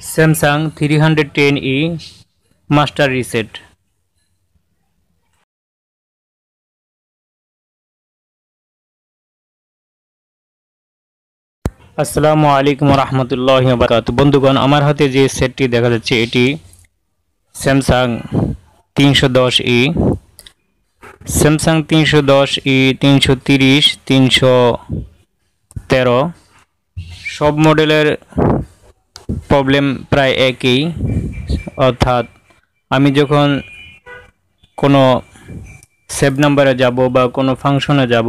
Samsung three hundred ten E master reset. আসসালামু আলাইকুম রহমতুল্লাহ বারকাত বন্ধুগণ, আমার হাতে যে সেটটি দেখা যাচ্ছে, এটি স্যামসাং তিনশো দশ ই। স্যামসাং তিনশো দশ ই, তিনশো তিরিশ, তিনশো তেরো। সব মডেলের প্রবলেম প্রায় একই। অর্থাৎ আমি যখন কোনো সেভ নাম্বারে যাব বা কোনো ফাংশনে যাব,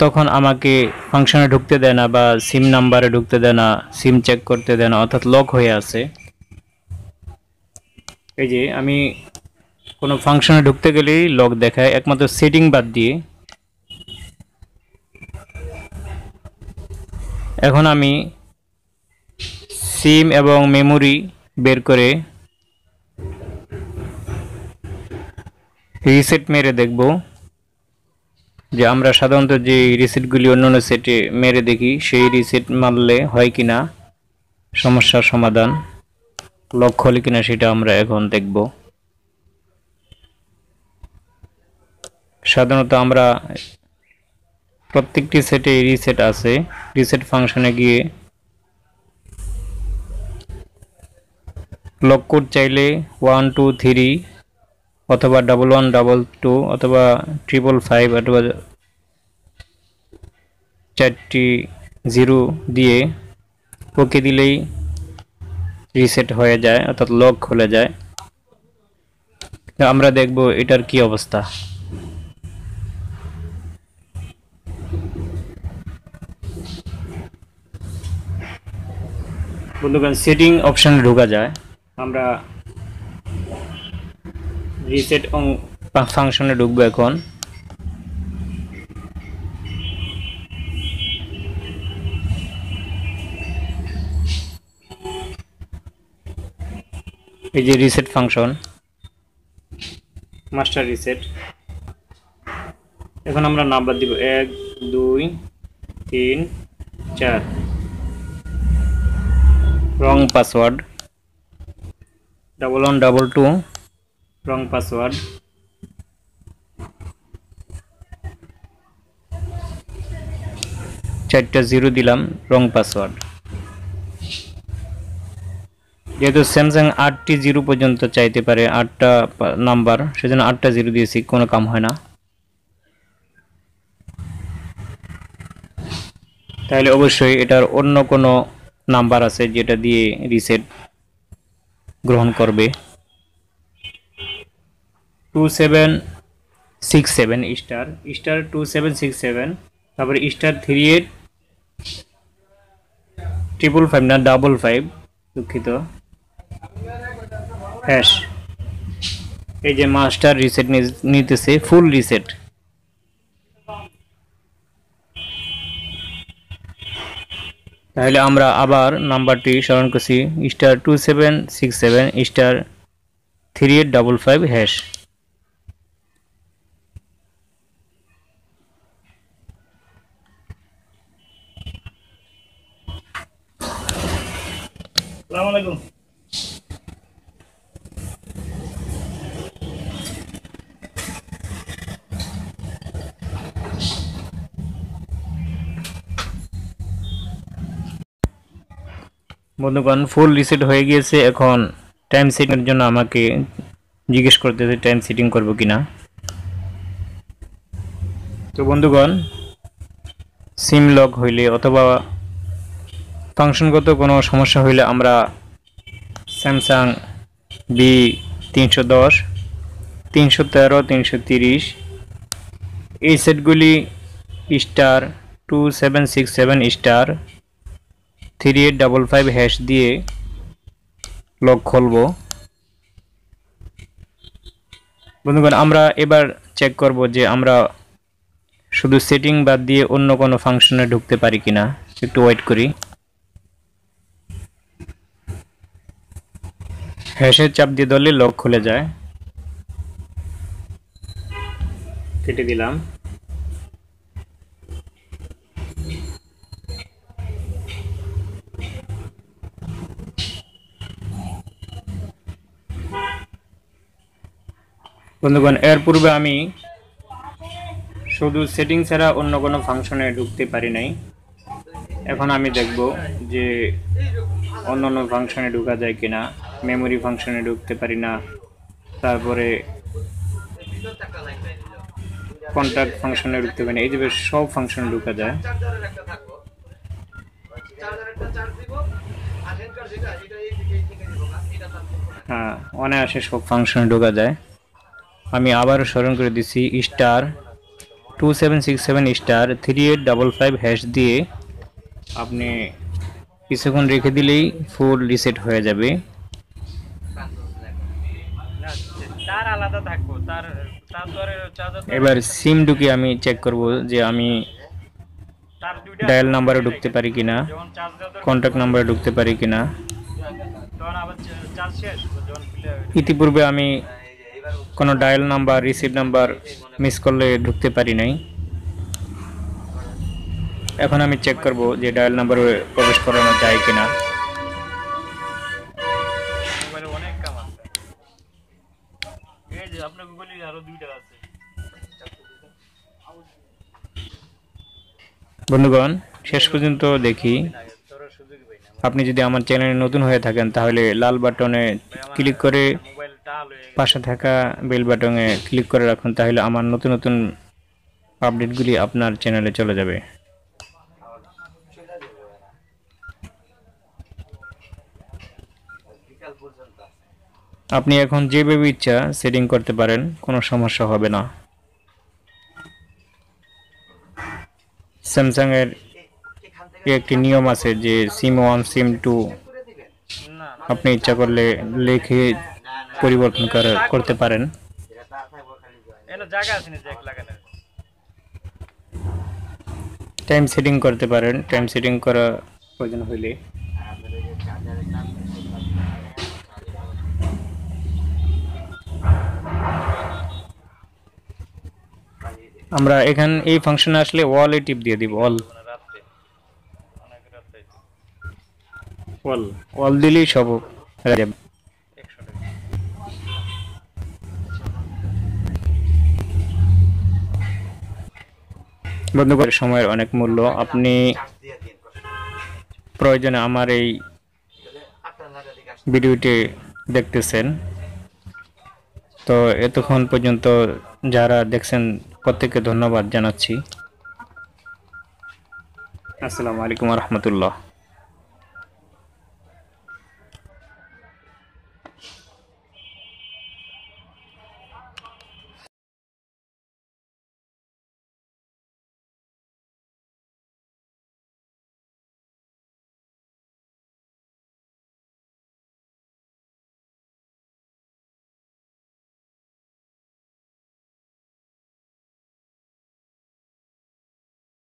তখন আমাকে ফাংশনে ঢুকতে দেয় না বা সিম নাম্বারে ঢুকতে দেয় না, সিম চেক করতে দেয় না, অর্থাৎ লক হয়ে আছে। এই যে আমি কোনো ফাংশনে ঢুকতে গেলেই লক দেখায়, একমাত্র সেটিং বাদ দিয়ে। এখন আমি সিম এবং মেমোরি বের করে রিসেট মেরে দেখব। যে আমরা সাধারণত যে রিসেটগুলি অন্য অন্য সেটে মেরে দেখি, সেই রিসেট মারলে হয় কিনা সমস্যার সমাধান লক্ষ্য হলে কিনা সেটা আমরা এখন দেখব। সাধারণত আমরা প্রত্যেকটি সেটে রিসেট আছে। রিসেট ফাংশনে গিয়ে লক কোড চাইলে ওয়ান টু থ্রি অথবা ডাবল ওয়ান ডাবল টু অথবা ট্রিপল ফাইভ অথবা চারটি জিরো দিয়ে ওকে দিলেই রিসেট হয়ে যায়, অর্থাৎ লক খুলে যায়। আমরা দেখব এটার কি অবস্থা। বন্ধুগণ সেটিং অপশানে ঢোকা যায়। আমরা রিসেট ফাংশনে ঢুকবো এখন। এই যে রিসেট ফাংশন মাস্টার রিসেট এখন আমরা নাম্বার দিব এক, দুই, তিন, চার। Wrong password double one double two wrong password চারটা জিরো দিলাম রং পাসওয়ার্ড যেহেতু স্যামসাং আটটি জিরো পর্যন্ত চাইতে পারে, আটটা নাম্বার সেজন্য আটটা জিরো দিয়েছি, কোনো কাম হয় না। তাহলে অবশ্যই এটার অন্য কোনো নাম্বার আছে যেটা দিয়ে রিসেট গ্রহণ করবে। Two seven six seven star star two seven six seven তারপরে star three eight triple five না ডাবল ফাইভ দুঃখিত। হ্যাশ এই যে মাস্টার রিসেট নিতেছে ফুল রিসেট তাহলে আমরা আবার নাম্বারটি স্মরণ করছি star two seven six seven star three eight double five hash আসসালামু বন্ধুগণ ফুল রিসেট হয়ে গিয়েছে। এখন টাইম সেটিংয়ের জন্য আমাকে জিজ্ঞেস করতেছে টাইম সেটিং করব কিনা। তো বন্ধুগণ সিম লক হইলে অথবা ফাংশনগত কোনো সমস্যা হইলে আমরা স্যামসাং বি তিনশো দশ, তিনশো তেরো, তিনশো তিরিশ, এই সেটগুলি star two seven six seven star three eight double five hash দিয়ে লক খুলব। বন্ধুগণ, আমরা এবার চেক করব যে আমরা শুধু সেটিং বাদ দিয়ে অন্য কোনো ফাংশনে ঢুকতে পারি কিনা। একটু ওয়েট করি। হ্যাশের চাপ দিয়ে ধরলে লক খুলে যায়। কেটে দিলাম। বন্ধুগণ, এর পূর্বে আমি শুধু সেটিং ছাড়া অন্য কোনো ফাংশনে ঢুকতে পারি নাই। এখন আমি দেখব যে অন্য অন্য ফাংশনে ঢোকা যায় কিনা, মেমোরি ফাংশনে ঢুকতে পারি না, তারপরে কন্ট্যাক্ট ফাংশনে ঢুকতে পারি না। এই যে সব ফাংশনে ঢোকা যায়। হ্যাঁ অনায়াসে সব ফাংশনে ঢোকা যায়। আমি আবারও স্মরণ করে দিচ্ছি star two seven six seven star three eight double five hash দিয়ে আপনি কিছুক্ষণ রেখে দিলেই ফুল রিসেট হয়ে যাবে। এবার সিম ঢুকে আমি চেক করব যে আমি ডায়াল নাম্বারে ঢুকতে পারি কিনা কন্ট্যাক্ট নাম্বারে ঢুকতে পারি কিনা। ইতিপূর্বে আমি কোনো dial number receive number miss করলে ঢুকতে পারি নাই। এখন আমি চেক করব যে ডায়াল নাম্বারে প্রবেশ করানো যায় কিনা। বন্ধুগণ, শেষ পর্যন্ত দেখি। আপনি যদি আমার চ্যানেলে নতুন হয়ে থাকেন, তাহলে লাল বাটনে ক্লিক করে পাশে থাকা বেল বাটনে ক্লিক করে রাখুন, তাহলে আমার নতুন নতুন আপডেটগুলি আপনার চ্যানেলে চলে যাবে। আপনি এখন যেভাবে ইচ্ছা সেটিং করতে পারেন, কোনো সমস্যা হবে না। স্যামসাং এর একটি নিয়ম আছে যে সিম ওয়ান সিম টু আপনি ইচ্ছা করলে লিখে পরিবর্তন করে- করতে পারেন। টাইম সেটিং করতে পারেন। টাইম সেটিং করা প্রয়োজন হইলে। আমরা এখান এই ফাংশনে আসলে ওয়ালে টিপ দিয়ে দিব অল ওয়াল ওয়াল দিলেই সব হয়ে যাবে। বন্ধুগণ সময়ের অনেক মূল্য, আপনি প্রয়োজনে আমার এই ভিডিওটি দেখতেছেন। তো এতক্ষণ পর্যন্ত যারা দেখছেন, প্রত্যেককে ধন্যবাদ জানাচ্ছি। আসসালামু আলাইকুম রহমতুল্লাহ।